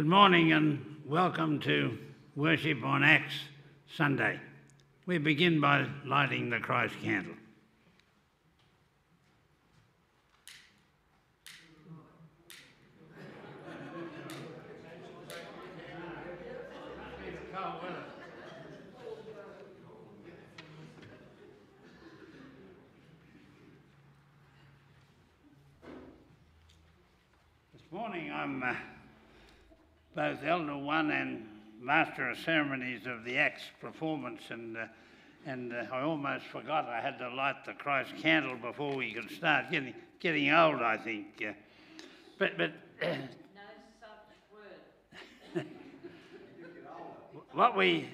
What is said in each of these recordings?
Good morning and welcome to worship on Acts Sunday. We begin by lighting the Christ candle. This morning I'm uh, both Elder One and Master of Ceremonies of the Acts performance, and uh, and uh, I almost forgot I had to light the Christ candle before we could start. Getting getting old, I think. Uh, but but No word. what we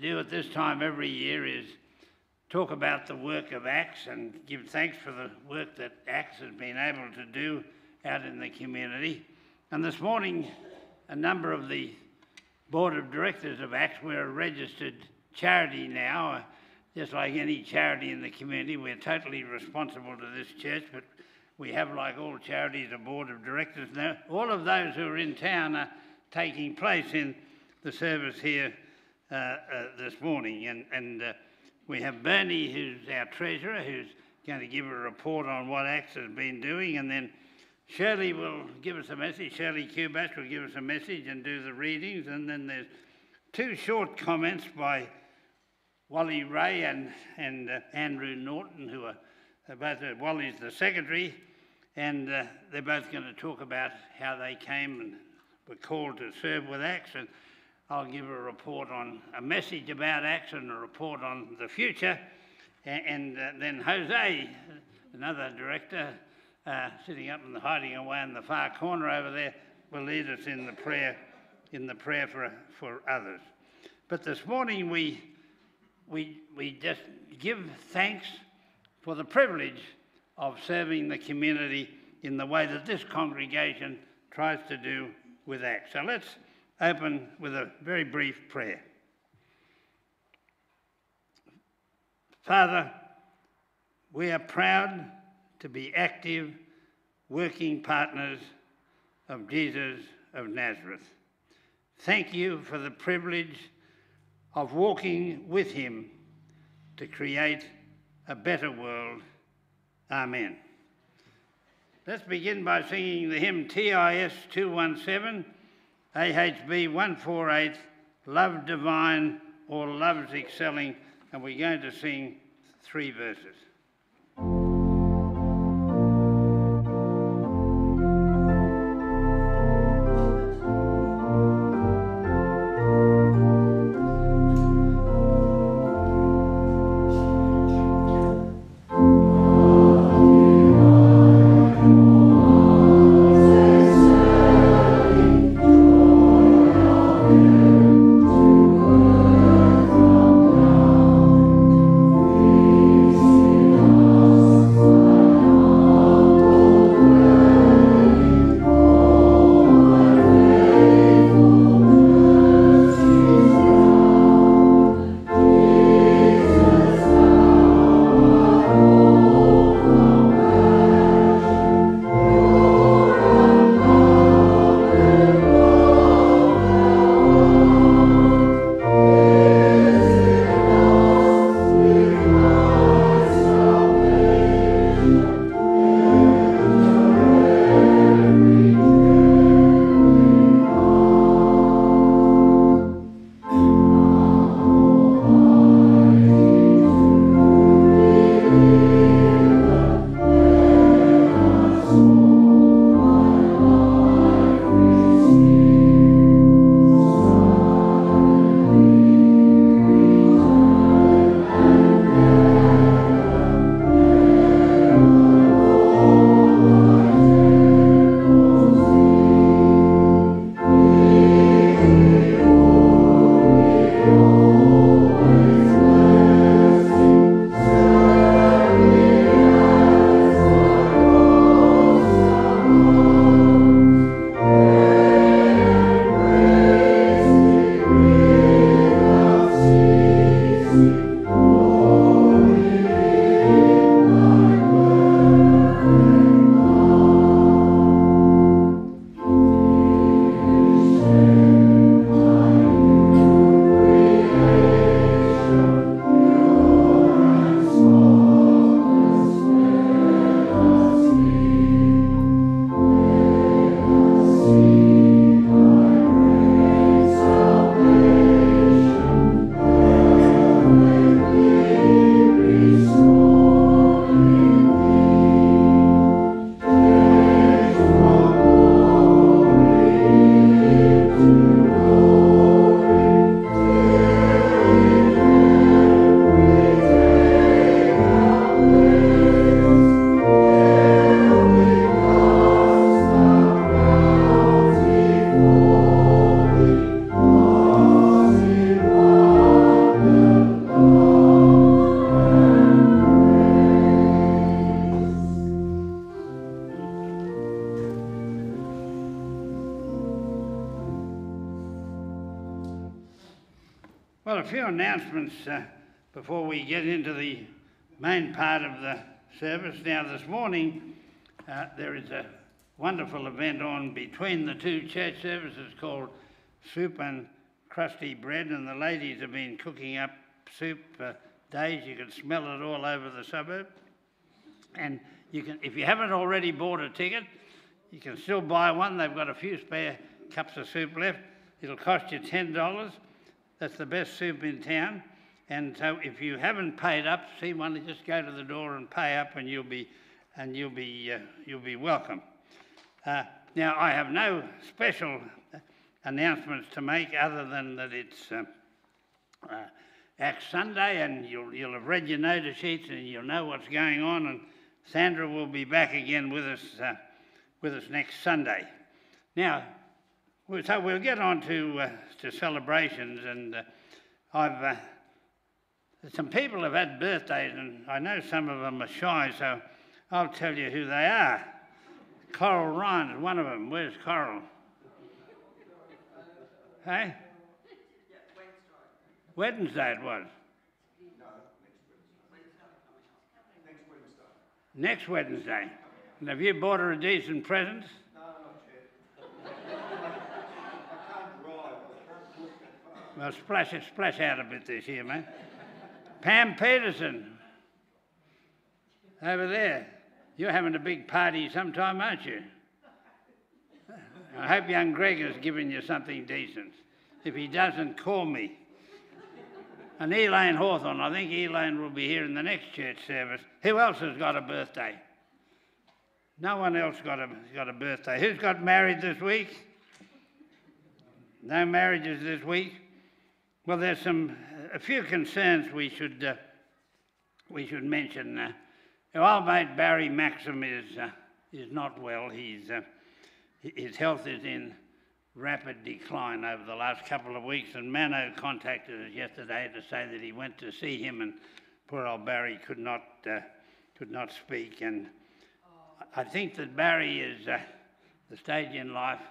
do at this time every year is talk about the work of Acts and give thanks for the work that Acts has been able to do out in the community. And this morning, a number of the board of directors of Acts, we're a registered charity now. uh, Just like any charity in the community, we're totally responsible to this church, but we have, like all charities, a board of directors. Now, all of those who are in town are taking place in the service here uh, uh, this morning. And, and uh, we have Bernie, who's our treasurer, who's going to give a report on what Acts has been doing. And then Shirley will give us a message. Shirley Kubash will give us a message and do the readings. And then there's two short comments by Wally Ray and, and uh, Andrew Norton, who are both, uh, Wally's the secretary, and uh, they're both going to talk about how they came and were called to serve with Acts. And I'll give a report on a message about Acts and a report on the future. A- And, uh, then Jose, another director, uh, sitting up and hiding away in the far corner over there, will lead us in the prayer, in the prayer for, for others. But this morning we we, we just give thanks for the privilege of serving the community in the way that this congregation tries to do with Acts. So let's open with a very brief prayer. Father, we are proud to be active working partners of Jesus of Nazareth. Thank you for the privilege of walking with him to create a better world. Amen. Let's begin by singing the hymn TIS 217, AHB 148, Love Divine All Loves Excelling, and we're going to sing three verses. Service. Now, this morning uh, there is a wonderful event on between the two church services called Soup and Crusty Bread, and the ladies have been cooking up soup for days. You can smell it all over the suburb. And you can, if you haven't already bought a ticket, you can still buy one. They've got a few spare cups of soup left. It'll cost you $10. That's the best soup in town. And so if you haven't paid up, see one, just go to the door and pay up and you'll be, and you'll be, uh, you'll be welcome. Uh, now, I have no special announcements to make other than that it's uh, uh, Acts Sunday and you'll, you'll have read your notice sheets and you'll know what's going on and Sandra will be back again with us, uh, with us next Sunday. Now, so we'll get on to, uh, to celebrations, and uh, I've some people have had birthdays, and I know some of them are shy, so I'll tell you who they are. Coral Ryan is one of them. Where's Coral? Hey? Wednesday it was. Next Wednesday. Next Wednesday. And have you bought her a decent present? no, not sure. Well, splash, it splash out a bit this year, mate. Pam Peterson, over there. You're having a big party sometime, aren't you? I hope young Greg has given you something decent. If he doesn't, call me. And Elaine Hawthorne, I think Elaine will be here in the next church service. Who else has got a birthday? No one else got a, got a birthday. Who's got married this week? No marriages this week? Well, there's some a few concerns we should uh, we should mention. Uh, our mate Barry Maxim is uh, is not well. He's uh, his health is in rapid decline over the last couple of weeks, and Mano contacted us yesterday to say that he went to see him, and poor old Barry could not uh, could not speak. And I think that Barry is uh, the stage in life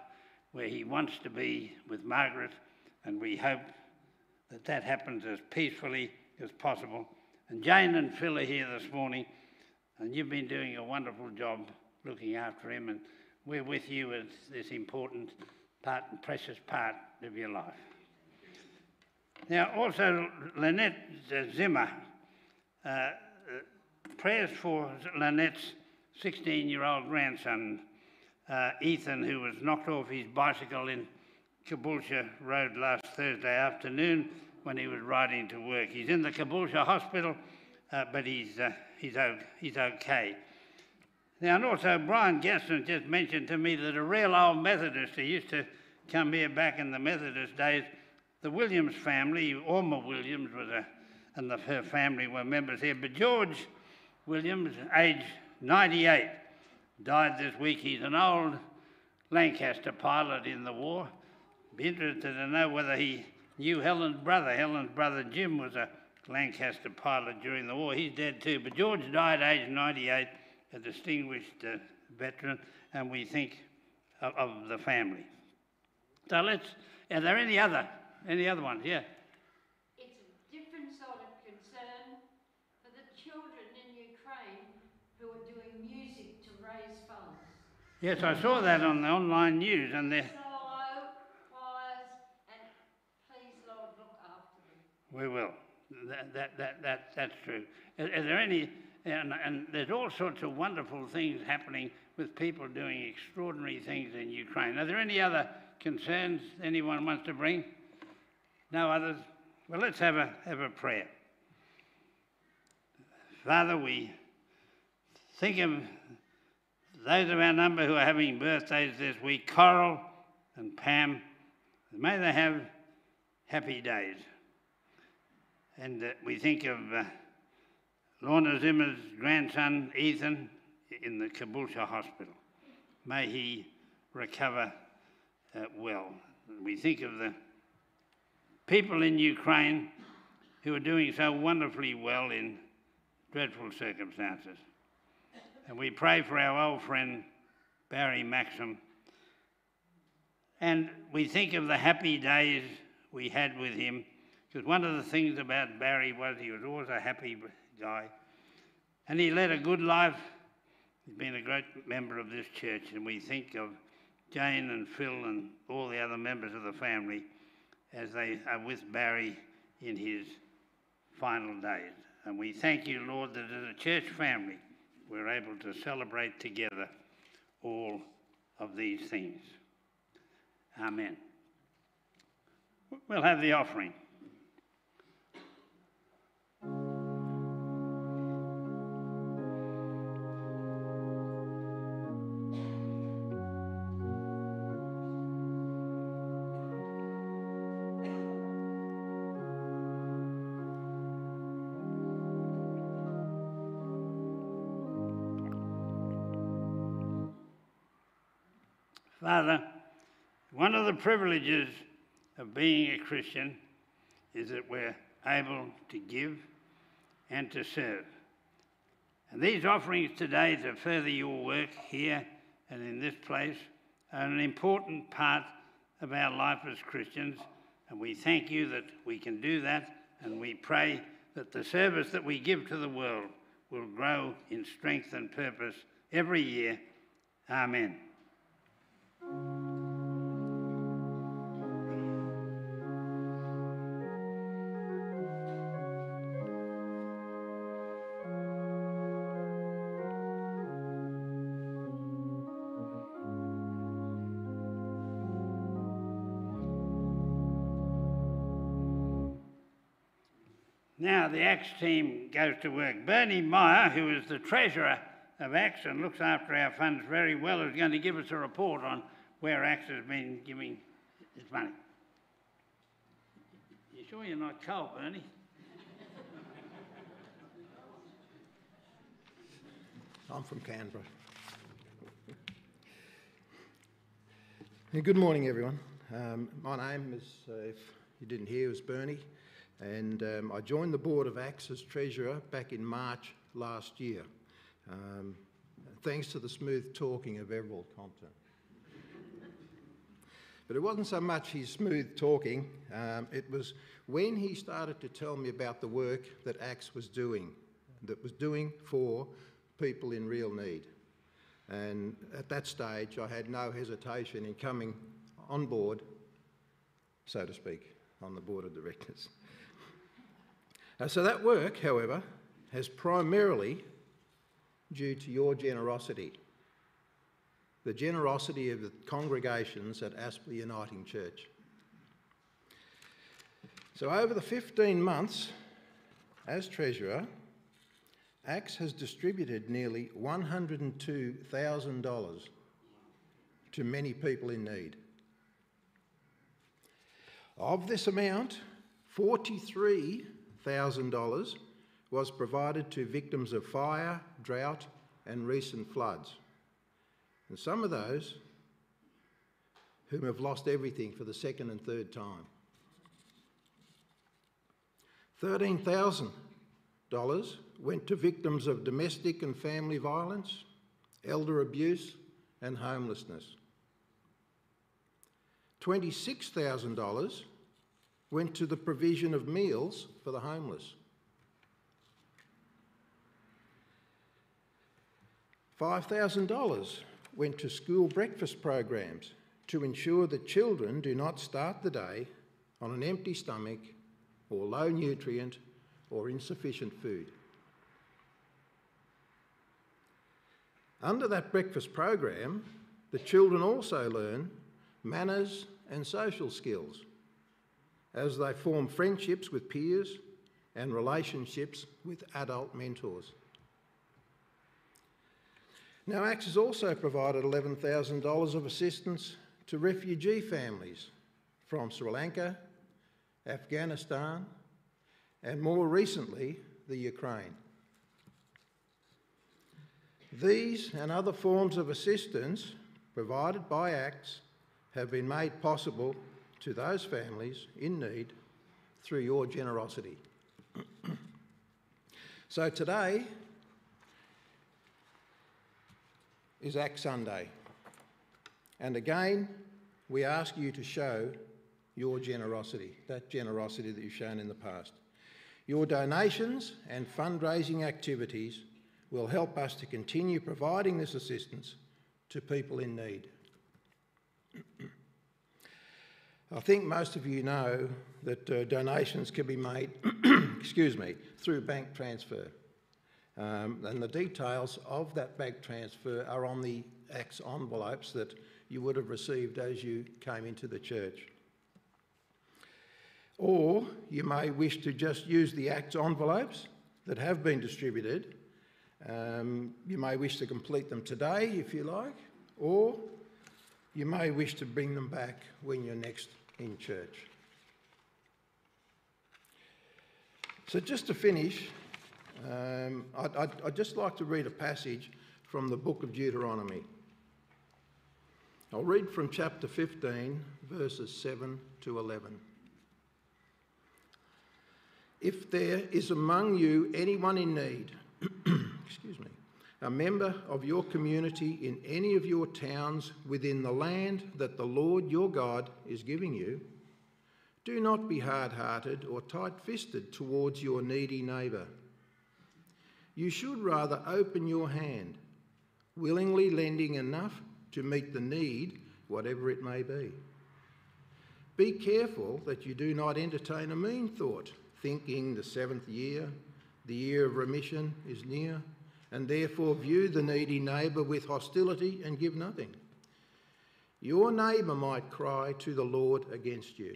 where he wants to be with Margaret, and we hope that that happens as peacefully as possible. And Jane and Phil are here this morning, and you've been doing a wonderful job looking after him, and we're with you as this important part and precious part of your life. Now, also, Lynette Zimmer, uh, prayers for Lynette's 16 year old grandson, uh, Ethan, who was knocked off his bicycle in Caboolture Road last Thursday afternoon when he was riding to work. He's in the Caboolture Hospital, uh, but he's, uh, he's, he's okay. Now, and also, Brian Gaston just mentioned to me that a real old Methodist who used to come here back in the Methodist days, the Williams family, Orma Williams was a, and the, her family were members here, but George Williams, age 98, died this week. He's an old Lancaster pilot in the war. Be interested to know whether he knew Helen's brother. Helen's brother Jim was a Lancaster pilot during the war. He's dead too. But George died aged 98, a distinguished uh, veteran, and we think of, of, the family. So let's. Are there any other any other ones? Yeah. It's a different sort of concern for the children in Ukraine who are doing music to raise funds. Yes, I saw that on the online news, and they're. We will. That, that, that, that, that's true. Is there any, and, and there's all sorts of wonderful things happening with people doing extraordinary things in Ukraine. Are there any other concerns anyone wants to bring? No others? Well, let's have a, have a prayer. Father, we think of those of our number who are having birthdays this week, Coral and Pam. May they have happy days. And uh, we think of uh, Lorna Zimmer's grandson, Ethan, in the Caboolture Hospital. May he recover uh, well. We think of the people in Ukraine who are doing so wonderfully well in dreadful circumstances. And we pray for our old friend Barry Maxim. And we think of the happy days we had with him Because one of the things about Barry was he was always a happy guy. And he led a good life. He's been a great member of this church, and we think of Jane and Phil and all the other members of the family as they are with Barry in his final days. And we thank you, Lord, that as a church family, we're able to celebrate together all of these things. Amen. We'll have the offering. Privileges of being a Christian is that we're able to give and to serve. And these offerings today to further your work here and in this place are an important part of our life as Christians. And we thank you that we can do that. And we pray that the service that we give to the world will grow in strength and purpose every year. Amen. The Acts team goes to work. Bernie Meyer, who is the treasurer of Acts and looks after our funds very well, is going to give us a report on where Acts has been giving its money. You sure you're not cold, Bernie? I'm from Canberra. good morning, everyone. Um, my name is, uh, if you didn't hear, is Bernie, and um, I joined the board of ACTS as treasurer back in March last year, um, thanks to the smooth talking of Everald Compton. But it wasn't so much his smooth talking, um, it was when he started to tell me about the work that ACTS was doing, that was doing for people in real need. And at that stage, I had no hesitation in coming on board, so to speak, on the board of directors. Uh, so that work, however, has primarily due to your generosity, the generosity of the congregations at Aspley Uniting Church. So over the 15 months as Treasurer, ACTS has distributed nearly $102,000 to many people in need. Of this amount, $43,000 was provided to victims of fire, drought, and recent floods. And some of those whom have lost everything for the second and third time. $13,000 went to victims of domestic and family violence, elder abuse, and homelessness. $26,000 went to the provision of meals for the homeless. $5,000 went to school breakfast programs to ensure that children do not start the day on an empty stomach or low nutrient or insufficient food. Under that breakfast program, the children also learn manners and social skills as they form friendships with peers and relationships with adult mentors. Now, ACTS has also provided $11,000 of assistance to refugee families from Sri Lanka, Afghanistan, and more recently, the Ukraine. These and other forms of assistance provided by ACTS have been made possible to those families in need through your generosity. so today, is Act Sunday. And again, we ask you to show your generosity, that generosity that you've shown in the past. Your donations and fundraising activities will help us to continue providing this assistance to people in need. I think most of you know that uh, donations can be made, excuse me, through bank transfer. Um, and the details of that bank transfer are on the ACTS envelopes that you would have received as you came into the church. Or you may wish to just use the ACTS envelopes that have been distributed. Um, you may wish to complete them today if you like, or you may wish to bring them back when you're next in church. So, just to finish, um, I'd, I'd, I'd just like to read a passage from the book of Deuteronomy. I'll read from chapter 15, verses 7 to 11. If there is among you anyone in need, excuse me, a member of your community in any of your towns within the land that the Lord your God is giving you, do not be hard hearted or tight fisted towards your needy neighbour. You should rather open your hand, willingly lending enough to meet the need, whatever it may be. Be careful that you do not entertain a mean thought thinking the seventh year, the year of remission, is near, and therefore view the needy neighbour with hostility and give nothing. Your neighbour might cry to the Lord against you,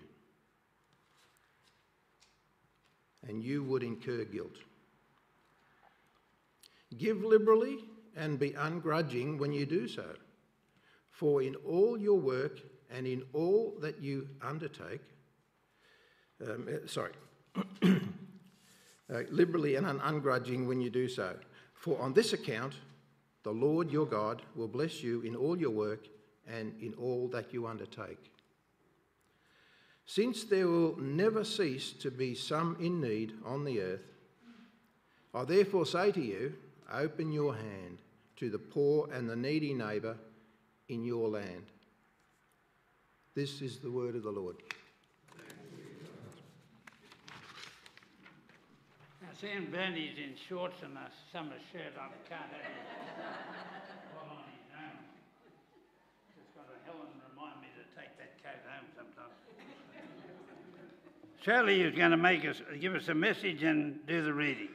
and you would incur guilt. Give liberally and be ungrudging when you do so, for in all your work and in all that you undertake, um, eh, sorry, uh, liberally and ungrudging when you do so. For on this account, the Lord your God will bless you in all your work and in all that you undertake. Since there will never cease to be some in need on the earth, I therefore say to you, open your hand to the poor and the needy neighbour in your land. This is the word of the Lord. Seeing Bernie's in shorts and a summer shirt, I can't have him well on his own. Just got to Helen remind me to take that coat home sometime. Shirley is going to make us, give us a message and do the reading.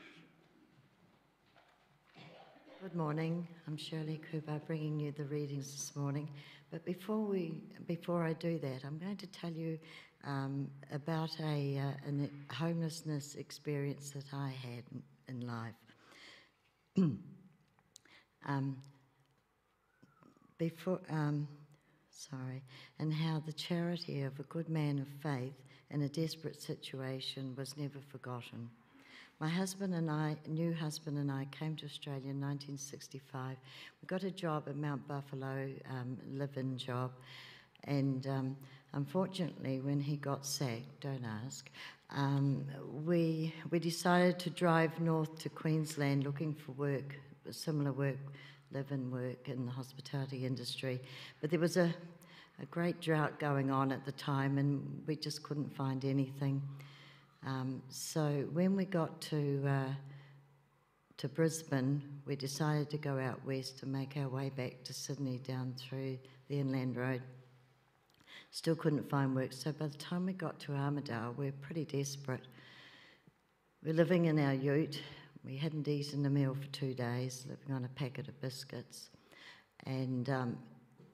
Good morning. I'm Shirley Cooper bringing you the readings this morning. But before we, before I do that, I'm going to tell you um, about a uh, homelessness experience that I had in, in life. um, before, um, sorry, and how the charity of a good man of faith in a desperate situation was never forgotten. My husband and I, new husband and I, came to Australia in 1965. We got a job at Mount Buffalo, um, live-in job, and um, unfortunately, when he got sacked, don't ask, um, we, we decided to drive north to Queensland looking for work, similar work, live in work in the hospitality industry. But there was a, a great drought going on at the time, and we just couldn't find anything. Um, so when we got to uh, to Brisbane, we decided to go out west and make our way back to Sydney down through the Inland Road. Still couldn't find work, so by the time we got to Armidale, we were pretty desperate. We're living in our ute. We hadn't eaten a meal for two days, living on a packet of biscuits. And um,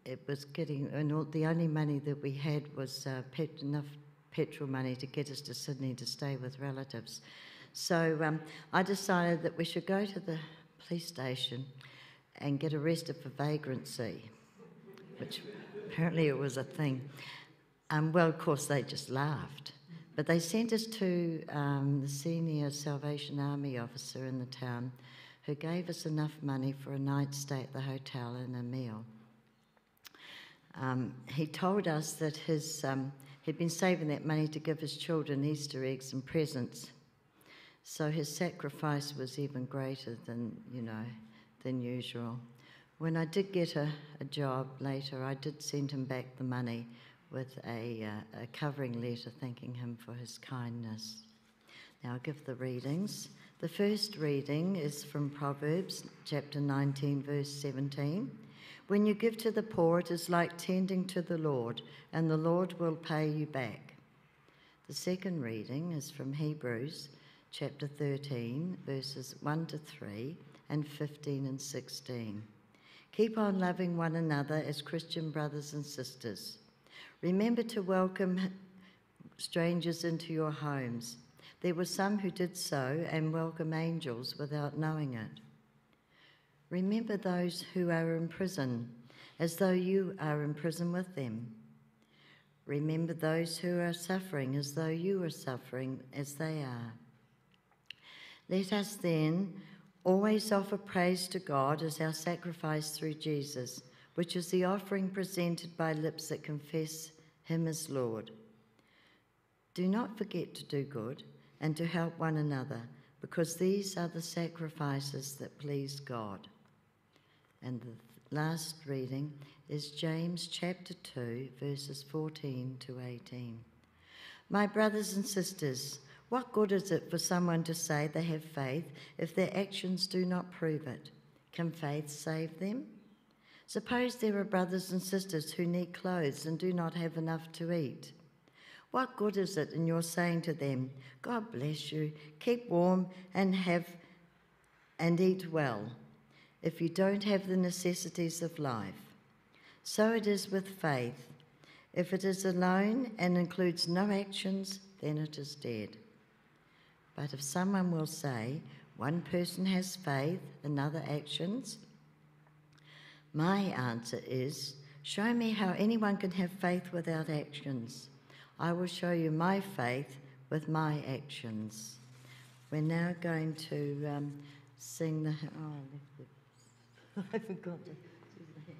it was getting, and all, the only money that we had was uh, pet, enough petrol money to get us to Sydney to stay with relatives. So um, I decided that we should go to the police station and get arrested for vagrancy, which apparently it was a thing. Um, well, of course, they just laughed. But they sent us to um, the senior Salvation Army officer in the town who gave us enough money for a night stay at the hotel and a meal. Um, he told us that his, um, he'd been saving that money to give his children Easter eggs and presents. So his sacrifice was even greater than, you know, than usual. When I did get a, a job later, I did send him back the money, with a, uh, a covering letter thanking him for his kindness. Now I'll give the readings. The first reading is from Proverbs chapter 19, verse 17. When you give to the poor, it is like tending to the Lord, and the Lord will pay you back. The second reading is from Hebrews chapter 13, verses 1 to 3 and 15 and 16. Keep on loving one another as Christian brothers and sisters. Remember to welcome strangers into your homes. There were some who did so and welcome angels without knowing it. Remember those who are in prison, as though you are in prison with them. Remember those who are suffering, as though you are suffering as they are. Let us then always offer praise to God as our sacrifice through Jesus, which is the offering presented by lips that confess Him as Lord. Do not forget to do good and to help one another, because these are the sacrifices that please God. And the last reading is James chapter 2, verses 14 to 18. My brothers and sisters, what good is it for someone to say they have faith if their actions do not prove it? Can faith save them? Suppose there are brothers and sisters who need clothes and do not have enough to eat. What good is it in your saying to them, God bless you, keep warm and have and eat well, if you don't have the necessities of life? So it is with faith. If it is alone and includes no actions, then it is dead. But if someone will say, one person has faith, another actions, my answer is, show me how anyone can have faith without actions. I will show you my faith with my actions. We're now going to um, sing the. Oh, I. I forgot to. We- we-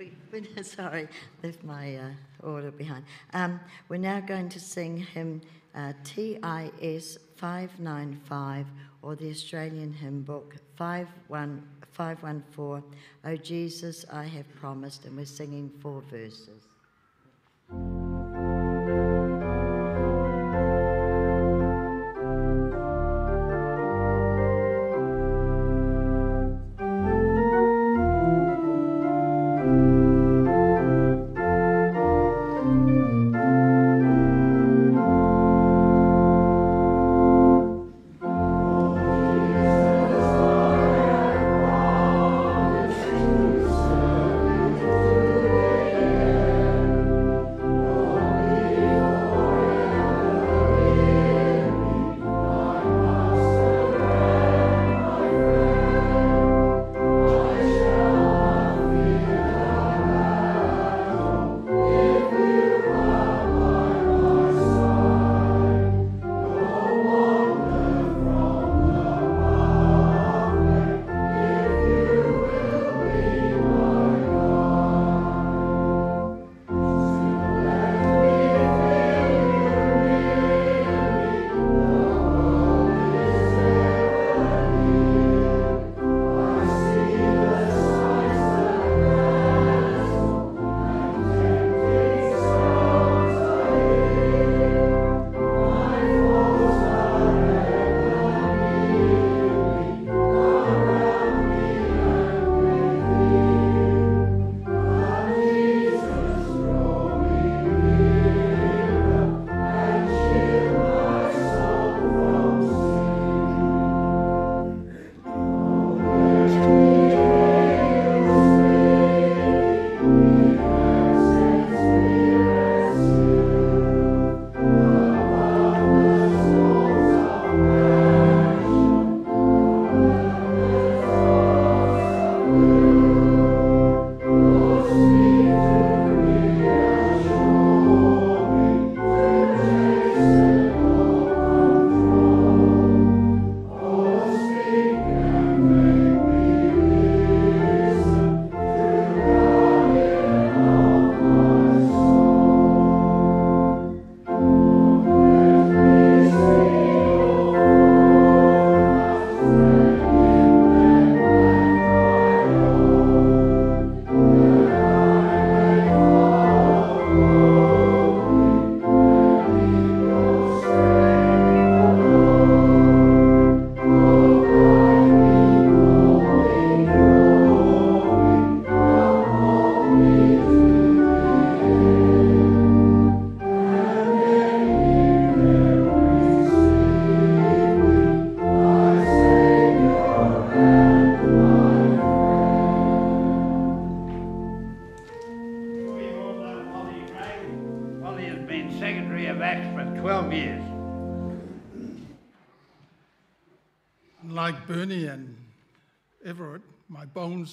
Sorry, left my uh, order behind. Um, we're now going to sing hymn uh, TIS 595 or the Australian hymn book 51 514, Oh Jesus, I have promised, and we're singing four verses.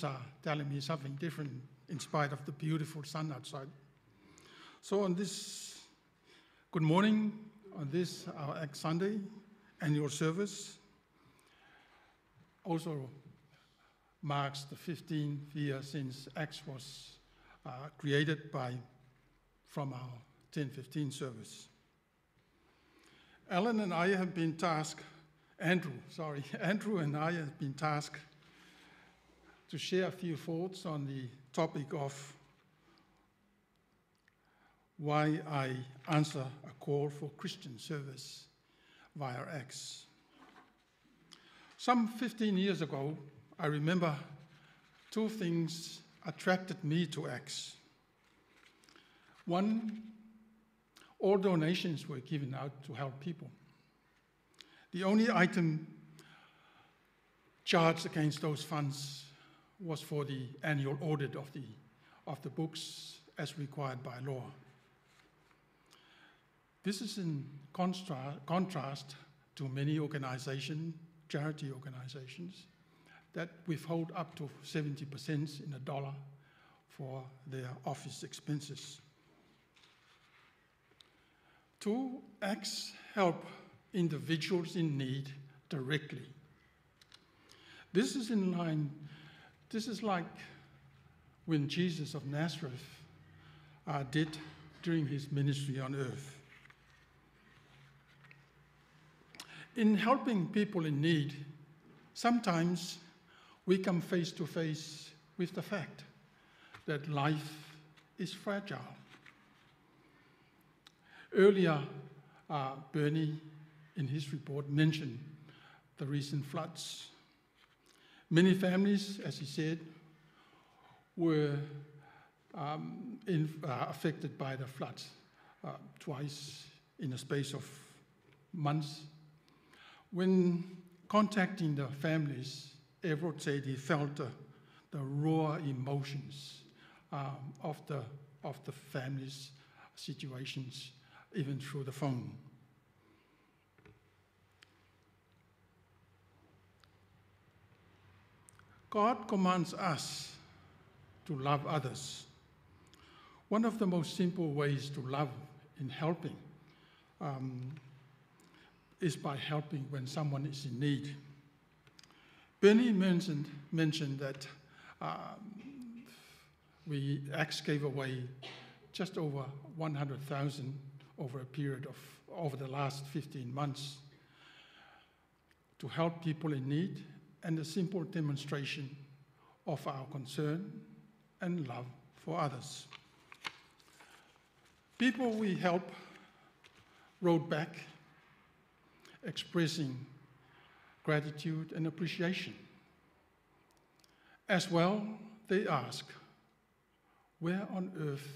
Are telling me something different in spite of the beautiful sun outside. So on this good morning, on this our Act Sunday annual service, also marks the 15th year since Acts was uh, created by from our 1015 service. Alan and I have been tasked, Andrew, sorry, Andrew and I have been tasked to share a few thoughts on the topic of why I answer a call for Christian service via Acts. Some 15 years ago, I remember two things attracted me to Acts. One, all donations were given out to help people. The only item charged against those funds was for the annual audit of the, of the books as required by law. This is in constra- contrast to many organization, charity organizations, that withhold up to 70% in a dollar for their office expenses. Two acts help individuals in need directly. This is in line, this is like when Jesus of Nazareth uh, did during his ministry on earth. In helping people in need, sometimes we come face to face with the fact that life is fragile. Earlier, uh, Bernie, in his report, mentioned the recent floods. Many families, as he said, were um, in, uh, affected by the floods uh, twice in a space of months. When contacting the families, Everett said he felt the, the raw emotions um, of, the, of the families' situations, even through the phone. God commands us to love others. One of the most simple ways to love in helping um, is by helping when someone is in need. Bernie mentioned, mentioned that um, we Acts gave away just over 100,000 over a period of over the last 15 months to help people in need and a simple demonstration of our concern and love for others. People we help wrote back expressing gratitude and appreciation. As well, they ask, where on earth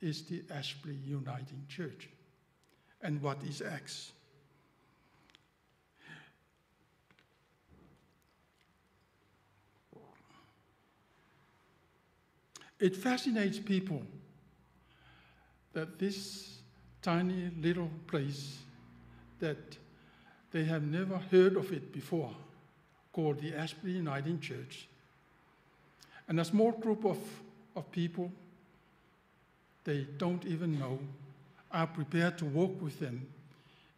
is the Aspley Uniting Church? And what is Acts? It fascinates people that this tiny little place that they have never heard of it before, called the Aspley Uniting Church. And a small group of, of people they don't even know are prepared to walk with them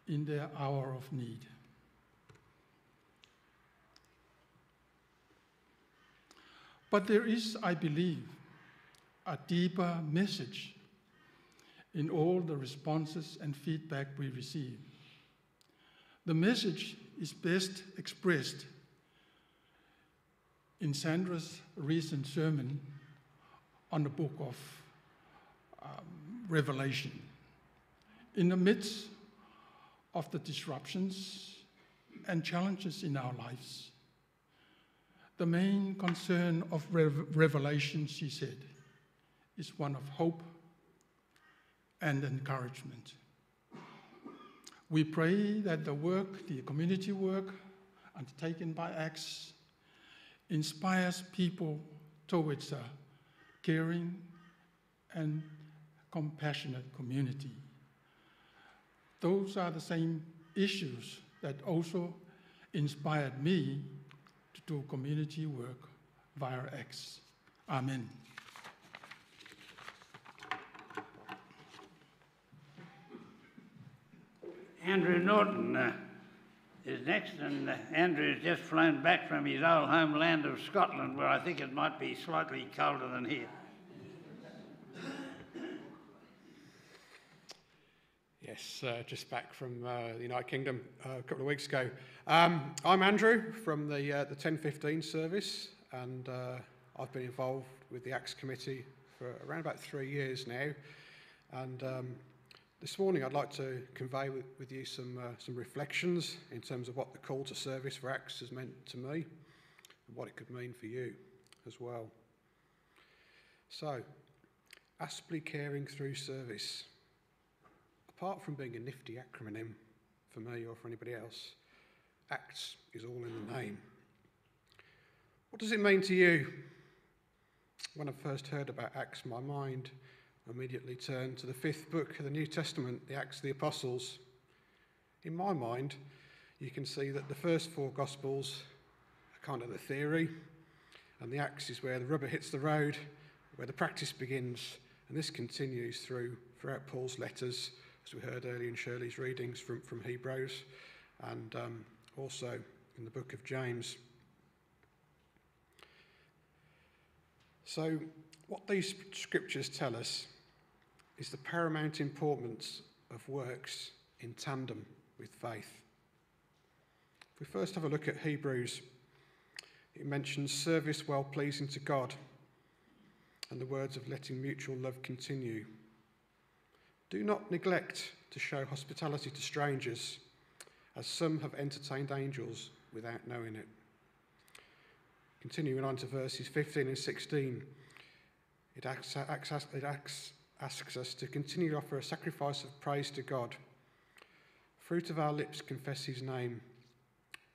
in their hour of need. But there is, I believe, a deeper message in all the responses and feedback we receive. The message is best expressed in Sandra's recent sermon on the book of um, Revelation. In the midst of the disruptions and challenges in our lives, the main concern of Rev- Revelation, she said, is one of hope and encouragement. We pray that the work, the community work undertaken by Acts, inspires people towards a caring and compassionate community. Those are the same issues that also inspired me to do community work via Acts. Amen. Andrew Norton uh, is next, and uh, Andrew has just flown back from his old homeland of Scotland, where I think it might be slightly colder than here. Yes, uh, just back from uh, the United Kingdom uh, a couple of weeks ago. Um, I'm Andrew from the, uh, the 1015 service, and uh, I've been involved with the Acts Committee for around about three years now. And um, this morning I'd like to convey with, with you some, uh, some reflections in terms of what the call to service for Acts has meant to me and what it could mean for you as well. So, Aspley Caring Through Service apart from being a nifty acronym for me or for anybody else, ACTS is all in the name. What does it mean to you? When I first heard about Acts, my mind immediately turn to the fifth book of the New Testament, the Acts of the Apostles. In my mind, you can see that the first four Gospels are kind of the theory, and the Acts is where the rubber hits the road, where the practice begins, and this continues through throughout Paul's letters as we heard earlier in Shirley's readings from, from Hebrews and um, also in the book of James. So, what these scriptures tell us is the paramount importance of works in tandem with faith. If we first have a look at Hebrews, it mentions service well pleasing to God and the words of letting mutual love continue. Do not neglect to show hospitality to strangers, as some have entertained angels without knowing it. Continuing on to verses 15 and 16, it acts, asks, it asks, asks us to continue to offer a sacrifice of praise to God. Fruit of our lips confess his name.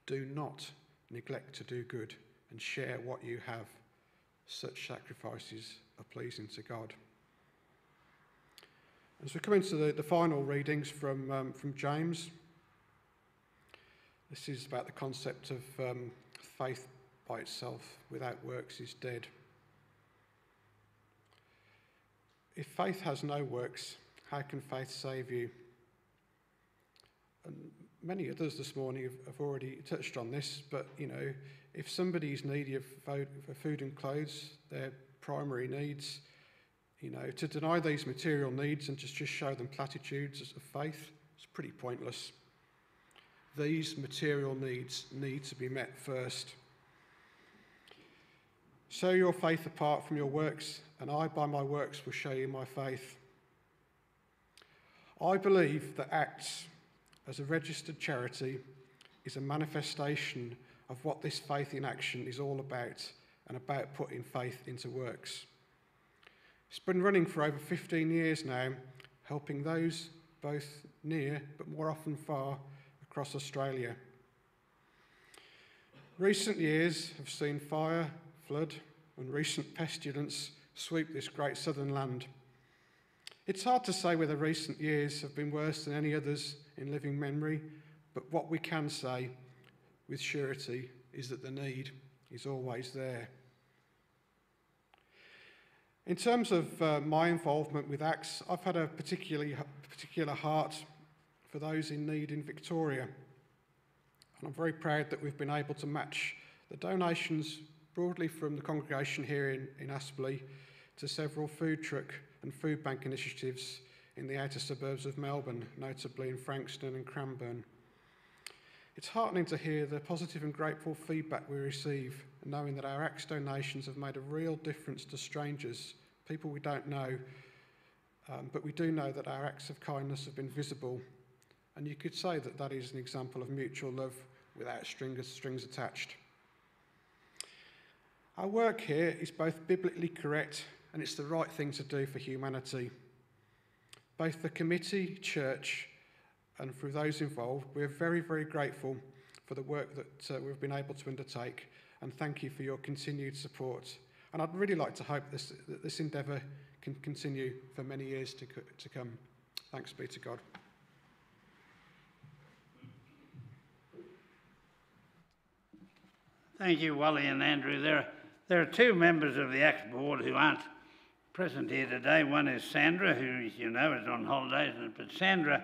Do not neglect to do good and share what you have. Such sacrifices are pleasing to God. As we come into the, the final readings from, um, from James, this is about the concept of um, faith by itself without works is dead. If faith has no works, how can faith save you? And many others this morning have, have already touched on this, but you know, if somebody's needy of food and clothes, their primary needs, you know, to deny these material needs and just, just show them platitudes of faith is pretty pointless. These material needs need to be met first. Show your faith apart from your works, and I, by my works, will show you my faith. I believe that Acts, as a registered charity, is a manifestation of what this faith in action is all about and about putting faith into works. It's been running for over 15 years now, helping those both near but more often far across Australia. Recent years have seen fire, flood, and recent pestilence sweep this great southern land. It's hard to say whether recent years have been worse than any others in living memory, but what we can say with surety is that the need is always there. In terms of uh, my involvement with ACTS, I've had a particularly, particular heart for those in need in Victoria. And I'm very proud that we've been able to match the donations broadly from the congregation here in, in Aspley to several food truck and food bank initiatives in the outer suburbs of Melbourne, notably in Frankston and Cranbourne. It's heartening to hear the positive and grateful feedback we receive, knowing that our ACTS donations have made a real difference to strangers, people we don't know, um, but we do know that our acts of kindness have been visible. And you could say that that is an example of mutual love without strings, strings attached. Our work here is both biblically correct and it's the right thing to do for humanity. Both the committee, church, and for those involved, we're very, very grateful for the work that uh, we've been able to undertake, and thank you for your continued support. And I'd really like to hope this, that this endeavour can continue for many years to, to come. Thanks be to God. Thank you, Wally and Andrew. There there are two members of the Acts Board who aren't present here today. One is Sandra, who, as you know, is on holidays, but Sandra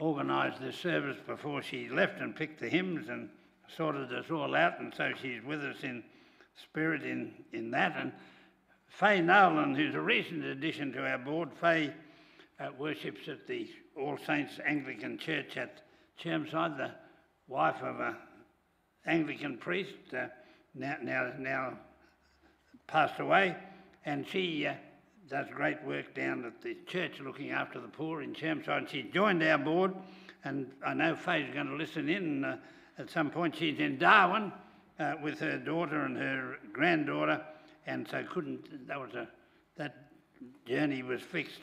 organised this service before she left and picked the hymns and sorted us all out, and so she's with us in spirit in, in that. And Faye Nolan, who's a recent addition to our board, Faye uh, worships at the All Saints Anglican Church at Chermside, the wife of an Anglican priest, uh, now, now, now passed away, and she uh, does great work down at the church looking after the poor in Chermside. And she joined our board, and I know Faye's going to listen in uh, at some point. She's in Darwin uh, with her daughter and her granddaughter, and so couldn't. That was a that journey was fixed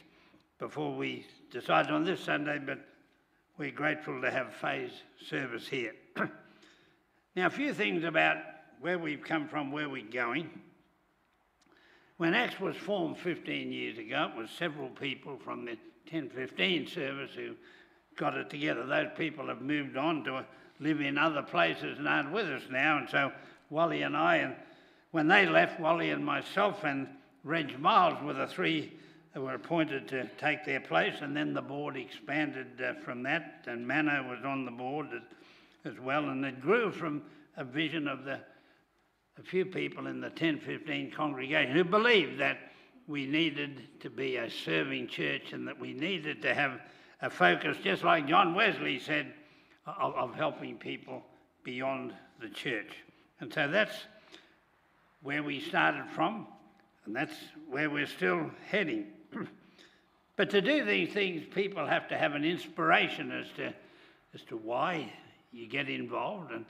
before we decided on this Sunday, but we're grateful to have Faye's service here. now, a few things about where we've come from, where we're going. When Acts was formed 15 years ago, it was several people from the 1015 service who got it together. Those people have moved on to live in other places and aren't with us now. And so Wally and I, and when they left, Wally and myself and Reg Miles were the three that were appointed to take their place. And then the board expanded uh, from that, and Mano was on the board as, as well. And it grew from a vision of the a few people in the 1015 congregation who believed that we needed to be a serving church and that we needed to have a focus, just like John Wesley said, of, of helping people beyond the church. And so that's where we started from, and that's where we're still heading. but to do these things, people have to have an inspiration as to, as to why you get involved. And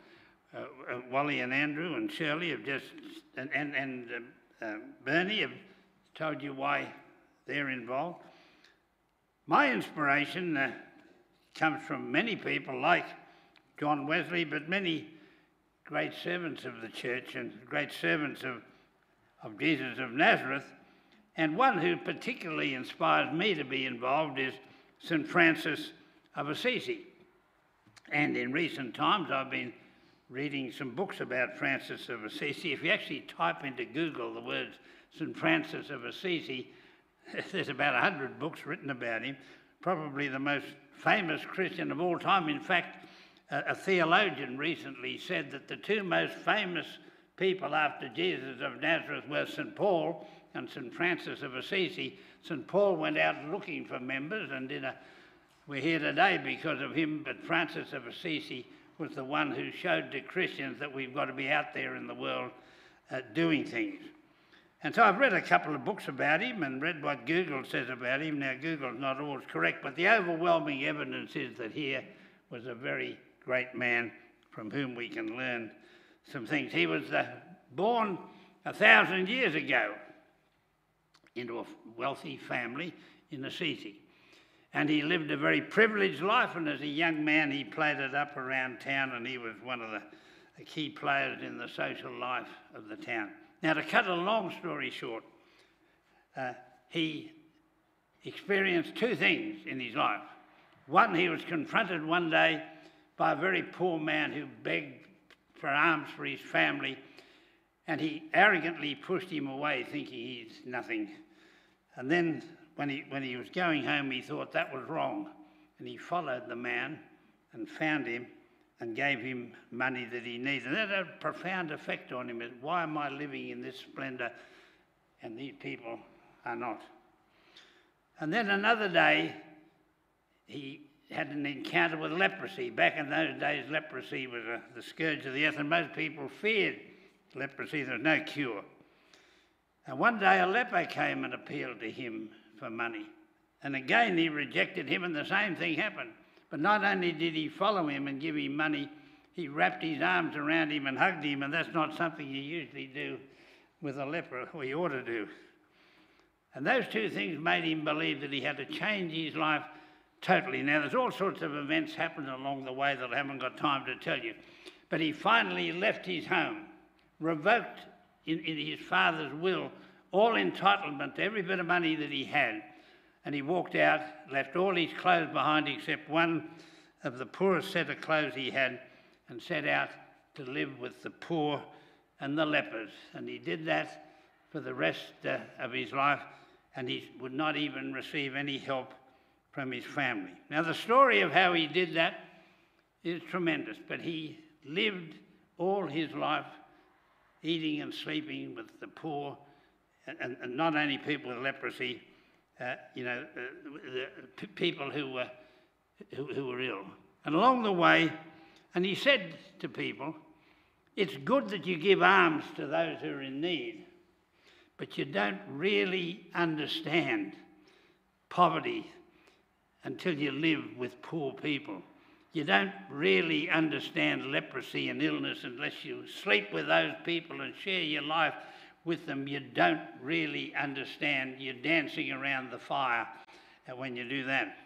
uh, uh, Wally and Andrew and Shirley have just, and, and, and uh, uh, Bernie have told you why they're involved. My inspiration uh, comes from many people like John Wesley, but many great servants of the church and great servants of, of Jesus of Nazareth. And one who particularly inspires me to be involved is St. Francis of Assisi. And in recent times, I've been reading some books about Francis of Assisi. If you actually type into Google the words St. Francis of Assisi, there's about 100 books written about him. Probably the most famous Christian of all time. In fact, a, a theologian recently said that the two most famous people after Jesus of Nazareth were St. Paul and St. Francis of Assisi. St. Paul went out looking for members and a we're here today because of him, but Francis of Assisi was the one who showed to Christians that we've got to be out there in the world uh, doing things. And so I've read a couple of books about him and read what Google says about him. Now, Google's not always correct, but the overwhelming evidence is that here was a very great man from whom we can learn some things. He was uh, born a thousand years ago into a wealthy family in Assisi. And he lived a very privileged life, and as a young man, he played it up around town, and he was one of the, the key players in the social life of the town. Now, to cut a long story short, uh, he experienced two things in his life. One, he was confronted one day by a very poor man who begged for alms for his family, and he arrogantly pushed him away, thinking he's nothing. And then when he, when he was going home, he thought that was wrong. And he followed the man and found him and gave him money that he needed. And that had a profound effect on him. Why am I living in this splendour and these people are not? And then another day, he had an encounter with leprosy. Back in those days, leprosy was a, the scourge of the earth, and most people feared leprosy. There was no cure. And one day, a leper came and appealed to him for money. And again, he rejected him, and the same thing happened. But not only did he follow him and give him money, he wrapped his arms around him and hugged him, and that's not something you usually do with a leper, or you ought to do. And those two things made him believe that he had to change his life totally. Now, there's all sorts of events happened along the way that I haven't got time to tell you. But he finally left his home, revoked in, in his father's will all entitlement to every bit of money that he had. And he walked out, left all his clothes behind except one of the poorest set of clothes he had, and set out to live with the poor and the lepers. And he did that for the rest uh, of his life, and he would not even receive any help from his family. Now, the story of how he did that is tremendous, but he lived all his life eating and sleeping with the poor, and, and, not only people with leprosy, uh, you know, uh, people who were, who, who were ill. And along the way, and he said to people, it's good that you give alms to those who are in need, but you don't really understand poverty until you live with poor people. You don't really understand leprosy and illness unless you sleep with those people and share your life with them. You don't really understand. You're dancing around the fire when you do that.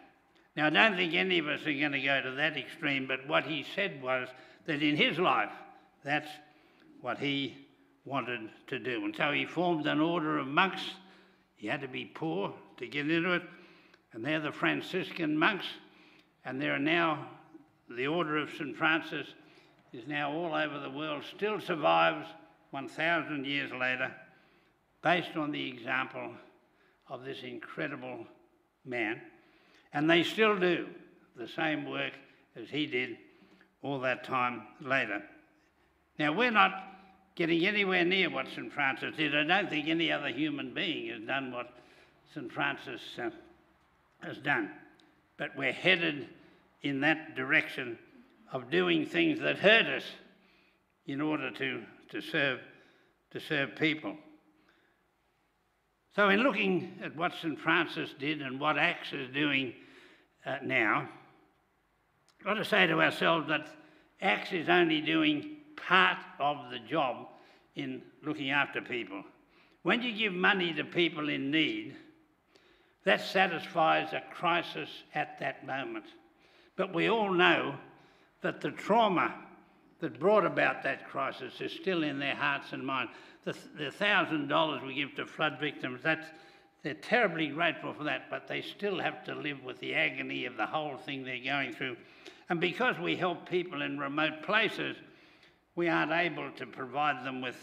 Now, I don't think any of us are going to go to that extreme, but what he said was that in his life, that's what he wanted to do. And so he formed an order of monks. He had to be poor to get into it. And they're the Franciscan monks. And there are now, the Order of St. Francis is now all over the world, still survives 1,000 years later, based on the example of this incredible man. And they still do the same work as he did all that time later. Now, we're not getting anywhere near what St. Francis did. I don't think any other human being has done what St. Francis uh, has done. But we're headed in that direction of doing things that hurt us in order to, to, serve, to serve people. So, in looking at what St. Francis did and what Acts is doing uh, now, we've got to say to ourselves that Acts is only doing part of the job in looking after people. When you give money to people in need, that satisfies a crisis at that moment. But we all know that the trauma that brought about that crisis is still in their hearts and minds. The, the thousand dollars we give to flood victims, that's, they're terribly grateful for that, but they still have to live with the agony of the whole thing they're going through. And because we help people in remote places, we aren't able to provide them with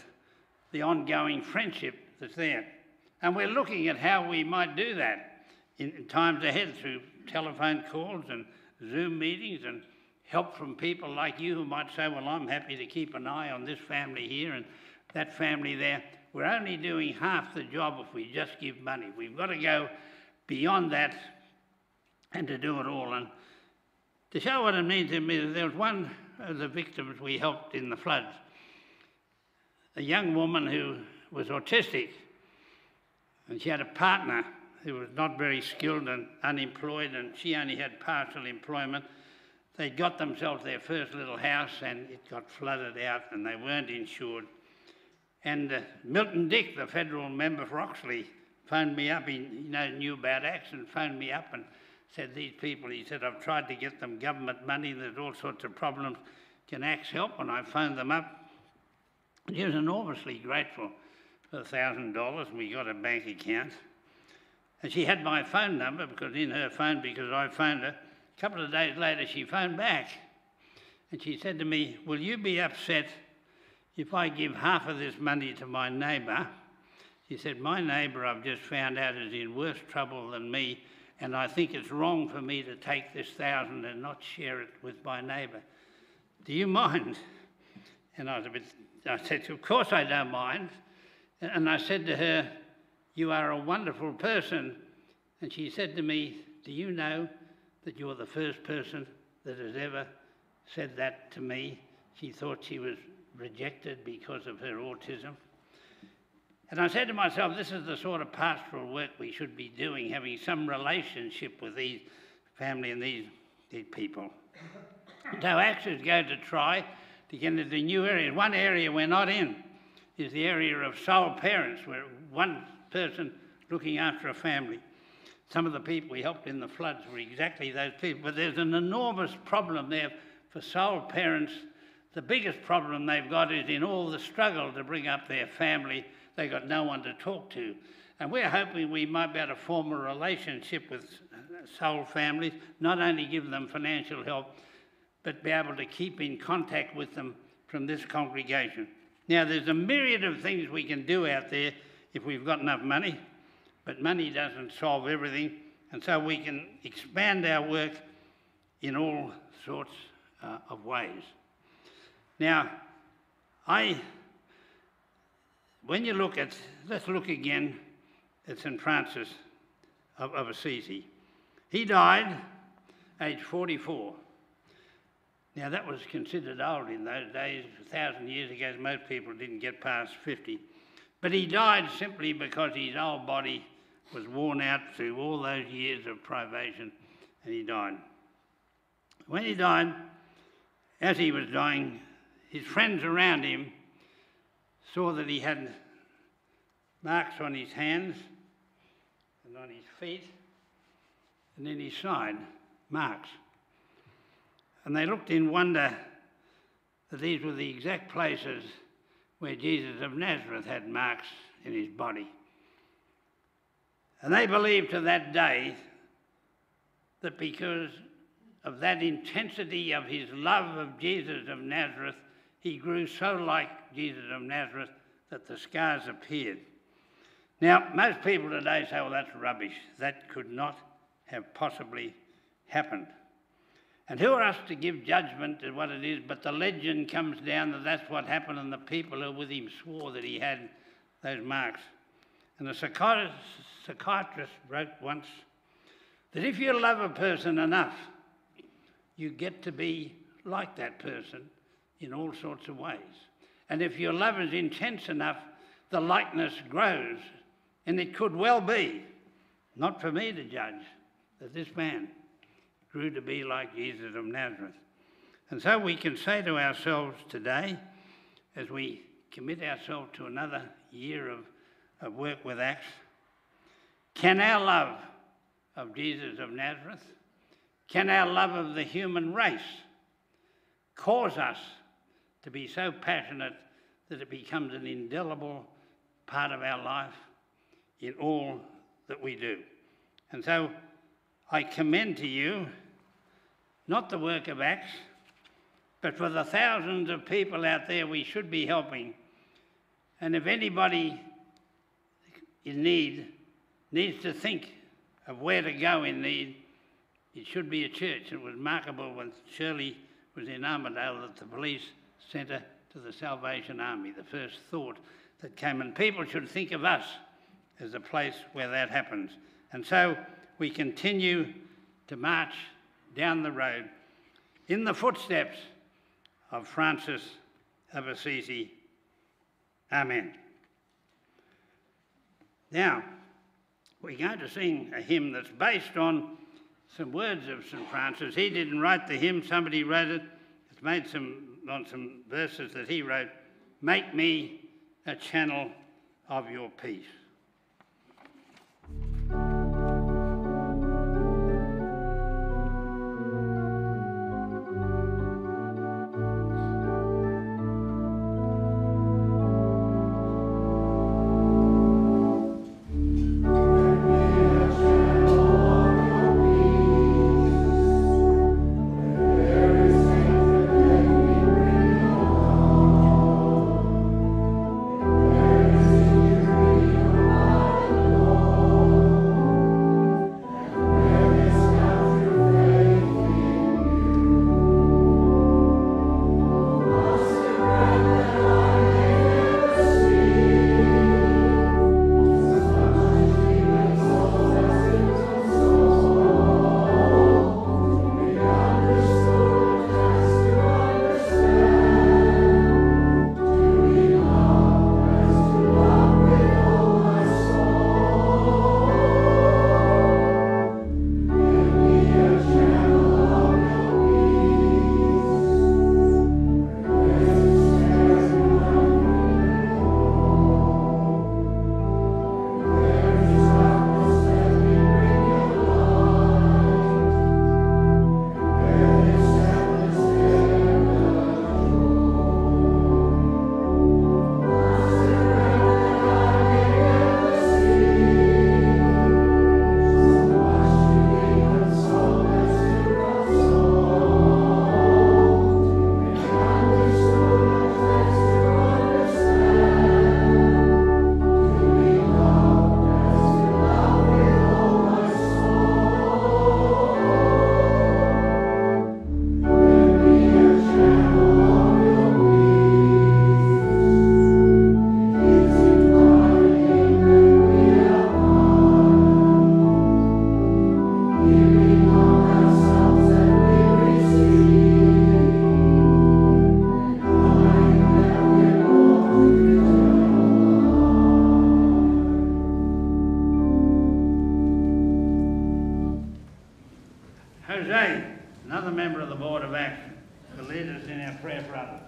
the ongoing friendship that's there. And we're looking at how we might do that in times ahead through telephone calls and Zoom meetings and help from people like you who might say, Well, I'm happy to keep an eye on this family here and that family there. We're only doing half the job if we just give money. We've got to go beyond that and to do it all. And to show what it means to me, there was one of the victims we helped in the floods, a young woman who was autistic, and she had a partner who was not very skilled and unemployed, and she only had partial employment. They got themselves their first little house, and it got flooded out, and they weren't insured. And uh, Milton Dick, the federal member for Oxley, phoned me up. He you know, knew about and phoned me up and said, These people, he said, I've tried to get them government money, there's all sorts of problems. Can Acts help? And I phoned them up. And he was enormously grateful for the $1,000. We got a bank account. And she had my phone number because in her phone, because I phoned her. A couple of days later, she phoned back and she said to me, Will you be upset if I give half of this money to my neighbour? She said, My neighbour, I've just found out, is in worse trouble than me, and I think it's wrong for me to take this thousand and not share it with my neighbour. Do you mind? And I was a bit, I said, Of course I don't mind. And I said to her, You are a wonderful person. And she said to me, Do you know that you're the first person that has ever said that to me? She thought she was rejected because of her autism. And I said to myself, this is the sort of pastoral work we should be doing, having some relationship with these family and these, these people. So is going to try to get into the new areas. One area we're not in is the area of sole parents, where one person looking after a family. Some of the people we helped in the floods were exactly those people. But there's an enormous problem there for sole parents. The biggest problem they've got is in all the struggle to bring up their family, they've got no one to talk to. And we're hoping we might be able to form a relationship with sole families, not only give them financial help, but be able to keep in contact with them from this congregation. Now, there's a myriad of things we can do out there if we've got enough money, but money doesn't solve everything, and so we can expand our work in all sorts uh, of ways. Now, I, when you look at, let's look again at St. Francis of, of Assisi. He died aged 44. Now, that was considered old in those days. A thousand years ago, most people didn't get past 50. But he died simply because his old body was worn out through all those years of privation, and he died. When he died, as he was dying, his friends around him saw that he had marks on his hands and on his feet, and in his side, marks. And they looked in wonder that these were the exact places where Jesus of Nazareth had marks in his body. And they believed to that day that because of that intensity of his love of Jesus of Nazareth, he grew so like Jesus of Nazareth that the scars appeared. Now, most people today say, well, that's rubbish. That could not have possibly happened. And who are us to give judgment to what it is? But the legend comes down that that's what happened, and the people who were with him swore that he had those marks. And psychiatrist, psychiatrist wrote once that if you love a person enough, you get to be like that person in all sorts of ways. And if your love is intense enough, the likeness grows. And it could well be, not for me to judge, that this man grew to be like Jesus of Nazareth. And so we can say to ourselves today, as we commit ourselves to another year of, of work with Acts, can our love of Jesus of Nazareth, can our love of the human race cause us to be so passionate that it becomes an indelible part of our life in all that we do? And so I commend to you not the work of Acts, but for the thousands of people out there we should be helping. And if anybody in need needs to think of where to go in need, it should be a church. It was remarkable when Shirley was in Armadale that the police sent her to the Salvation Army, the first thought that came. And people should think of us as a place where that happens. And so we continue to march down the road in the footsteps of Francis of Assisi. Amen. Now, we're going to sing a hymn that's based on some words of St. Francis. He didn't write the hymn, somebody wrote it. It's made some, on some verses that he wrote. Make me a channel of your peace. Member of the Board of Action to lead us in our prayer for others.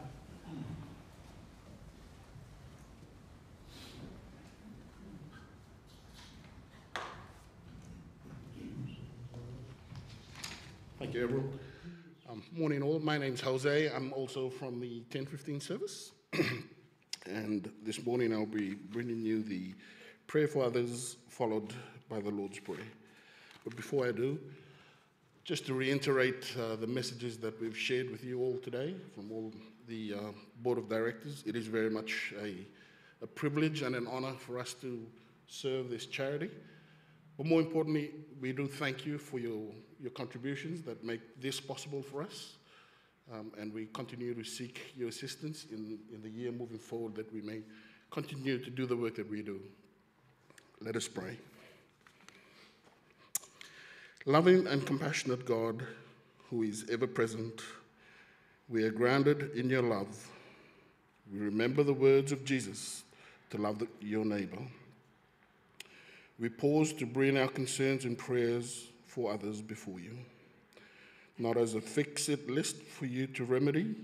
Thank you, everyone. Um, morning, all. My name's Jose. I'm also from the 1015 service. and this morning I'll be bringing you the prayer for others, followed by the Lord's Prayer. But before I do, just to reiterate uh, the messages that we've shared with you all today from all the uh, board of directors, it is very much a, a privilege and an honor for us to serve this charity. But more importantly, we do thank you for your, your contributions that make this possible for us. Um, and we continue to seek your assistance in, in the year moving forward that we may continue to do the work that we do. Let us pray. Loving and compassionate God, who is ever present, we are grounded in your love. We remember the words of Jesus to love the, your neighbor. We pause to bring our concerns and prayers for others before you, not as a fix it list for you to remedy,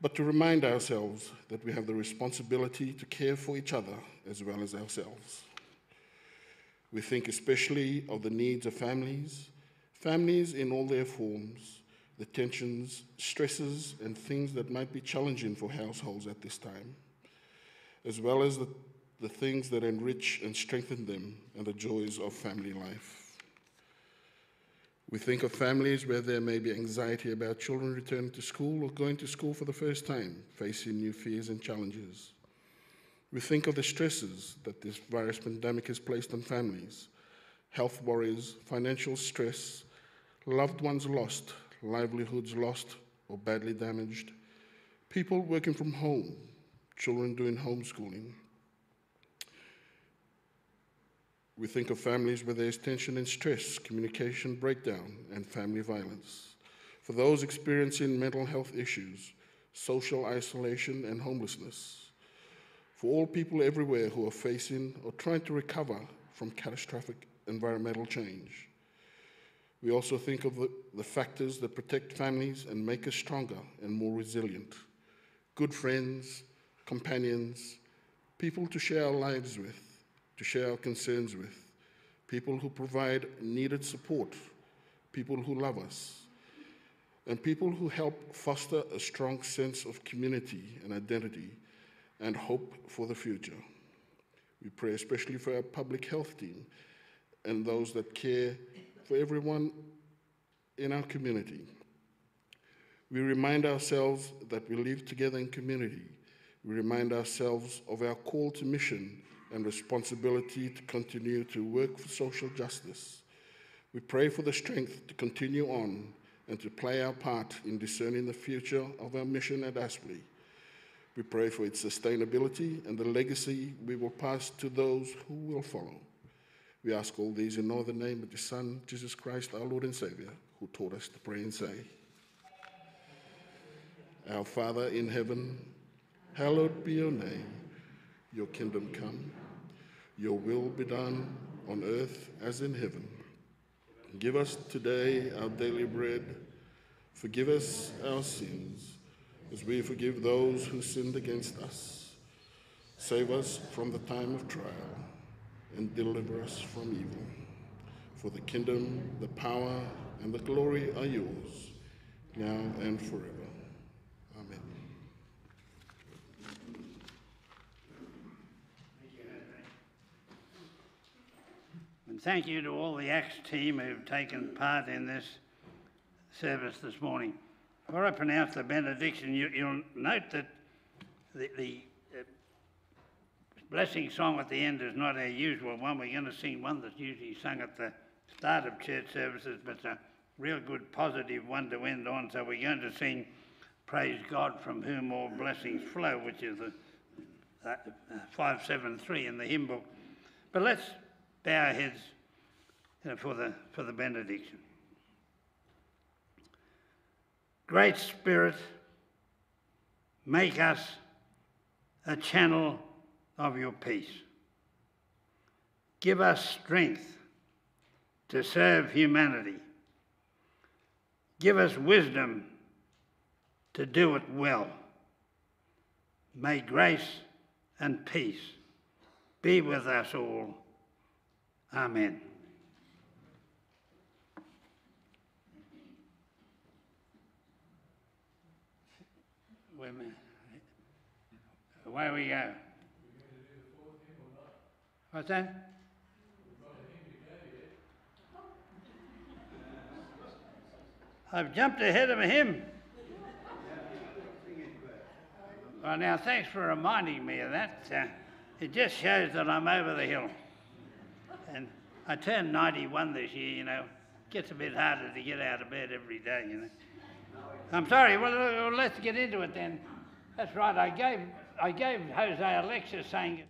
but to remind ourselves that we have the responsibility to care for each other as well as ourselves. We think especially of the needs of families, families in all their forms, the tensions, stresses, and things that might be challenging for households at this time, as well as the the things that enrich and strengthen them and the joys of family life. We think of families where there may be anxiety about children returning to school or going to school for the first time, facing new fears and challenges. We think of the stresses that this virus pandemic has placed on families health worries, financial stress, loved ones lost, livelihoods lost or badly damaged, people working from home, children doing homeschooling. We think of families where there's tension and stress, communication breakdown, and family violence. For those experiencing mental health issues, social isolation, and homelessness. For all people everywhere who are facing or trying to recover from catastrophic environmental change. We also think of the, the factors that protect families and make us stronger and more resilient. Good friends, companions, people to share our lives with, to share our concerns with, people who provide needed support, people who love us, and people who help foster a strong sense of community and identity and hope for the future. We pray especially for our public health team and those that care for everyone in our community. We remind ourselves that we live together in community. We remind ourselves of our call to mission and responsibility to continue to work for social justice. We pray for the strength to continue on and to play our part in discerning the future of our mission at Aspley. We pray for its sustainability and the legacy we will pass to those who will follow. We ask all these in the name of the Son, Jesus Christ, our Lord and Savior, who taught us to pray and say, Our Father in heaven, hallowed be your name. Your kingdom come your will be done on earth as in heaven. Give us today our daily bread. Forgive us our sins as we forgive those who sinned against us. Save us from the time of trial and deliver us from evil. For the kingdom, the power, and the glory are yours, now and forever. Amen. And thank you to all the ACTS team who've taken part in this service this morning. Before I pronounce the benediction, you, will note that the, the uh, blessing song at the end is not our usual one. We're going to sing one that's usually sung at the start of church services, but it's a real good positive one to end on. So we're going to sing Praise God from whom all blessings flow, which is the, uh, 573 in the hymn book. But let's bow our heads you know, for, the, for the benediction. Great Spirit, make us a channel of your peace. Give us strength to serve humanity. Give us wisdom to do it well. May grace and peace be with us all. Amen. Minute. Away we go. What's that? I've jumped ahead of him. Well, now, thanks for reminding me of that. Uh, it just shows that I'm over the hill. And I turned 91 this year, you know. It Gets a bit harder to get out of bed every day, you know. I'm sorry, well, uh, let's get into it then. That's right, I gave, I gave Jose a lecture saying,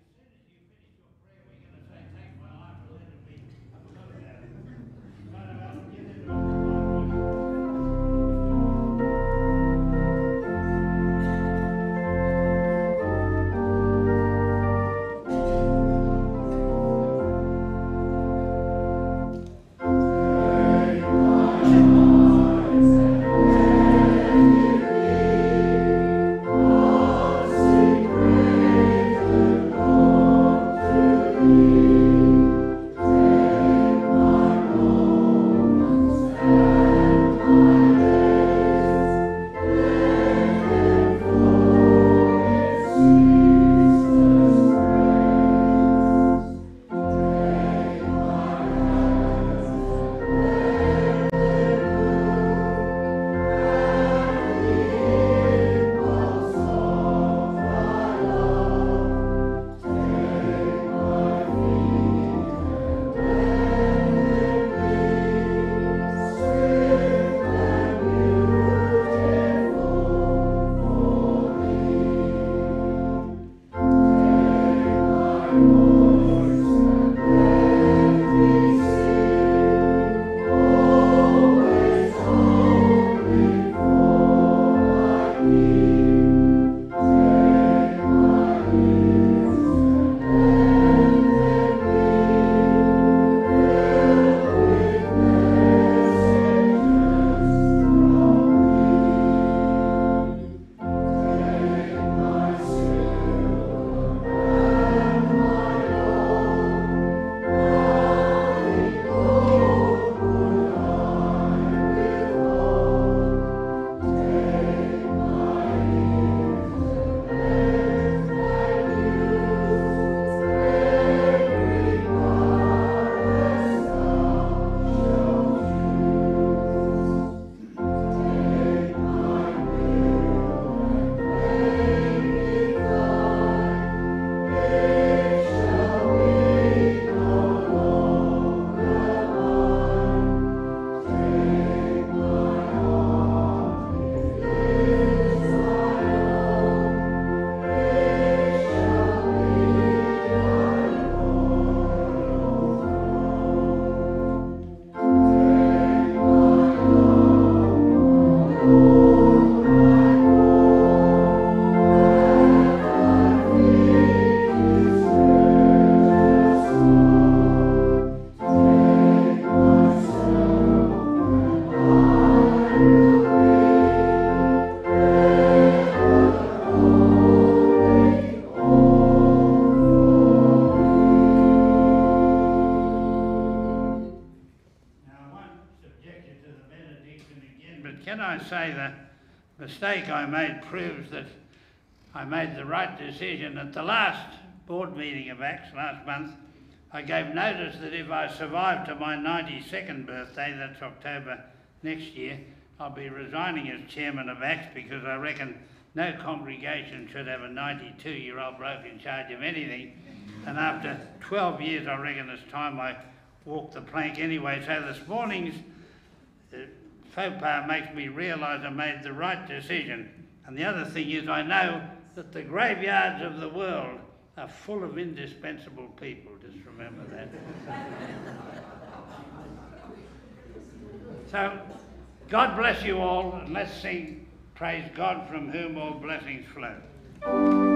say the mistake I made proves that I made the right decision. At the last board meeting of ACTS last month, I gave notice that if I survive to my 92nd birthday, that's October next year, I'll be resigning as chairman of ACTS because I reckon no congregation should have a 92 year old bloke in charge of anything. And after 12 years, I reckon it's time I walk the plank anyway. So this morning's faux pas makes me realise I made the right decision. And the other thing is, I know that the graveyards of the world are full of indispensable people. Just remember that. so, God bless you all, and let's sing Praise God from whom all blessings flow.